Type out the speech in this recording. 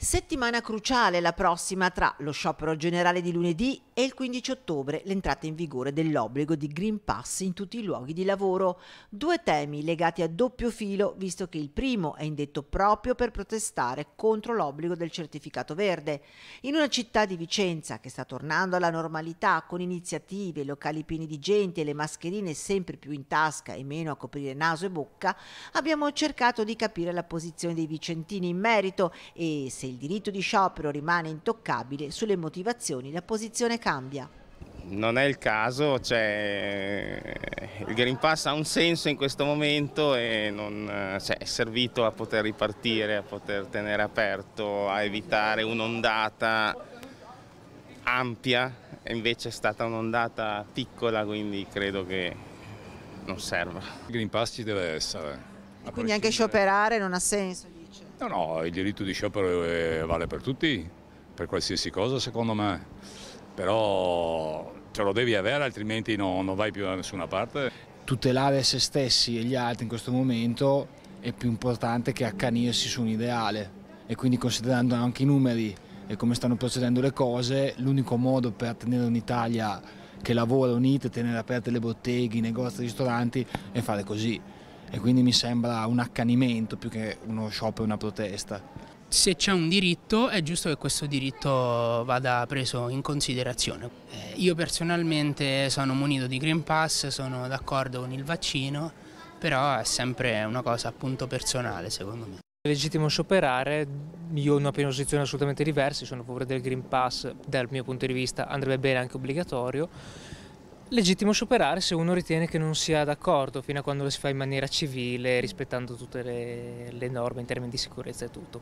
Settimana cruciale la prossima tra lo sciopero generale di lunedì e il 15 ottobre l'entrata in vigore dell'obbligo di Green Pass in tutti i luoghi di lavoro. Due temi legati a doppio filo, visto che il primo è indetto proprio per protestare contro l'obbligo del certificato verde. In una città di Vicenza che sta tornando alla normalità con iniziative, locali pieni di gente e le mascherine sempre più in tasca e meno a coprire naso e bocca, abbiamo cercato di capire la posizione dei vicentini in merito e se il diritto di sciopero rimane intoccabile, sulle motivazioni la posizione cambia. Non è il caso, cioè, il Green Pass ha un senso in questo momento e non, cioè, è servito a poter ripartire, a poter tenere aperto, a evitare un'ondata ampia, invece è stata un'ondata piccola, quindi credo che non serva. Il Green Pass ci deve essere. Quindi anche scioperare non ha senso? No, no, il diritto di sciopero eh, vale per tutti, per qualsiasi cosa secondo me, però ce lo devi avere altrimenti no, non vai più da nessuna parte. Tutelare se stessi e gli altri in questo momento è più importante che accanirsi su un ideale e quindi considerando anche i numeri e come stanno procedendo le cose, l'unico modo per tenere un'Italia che lavora unita, tenere aperte le botteghe, i negozi, i ristoranti è fare così e quindi mi sembra un accanimento più che uno sciopero, una protesta. Se c'è un diritto è giusto che questo diritto vada preso in considerazione. Eh, io personalmente sono munito di Green Pass, sono d'accordo con il vaccino, però è sempre una cosa appunto personale secondo me. È legittimo scioperare, io ho una posizione assolutamente diversa, sono a favore del Green Pass, dal mio punto di vista andrebbe bene anche obbligatorio, Legittimo scioperare se uno ritiene che non sia d'accordo, fino a quando lo si fa in maniera civile, rispettando tutte le, le norme in termini di sicurezza e tutto.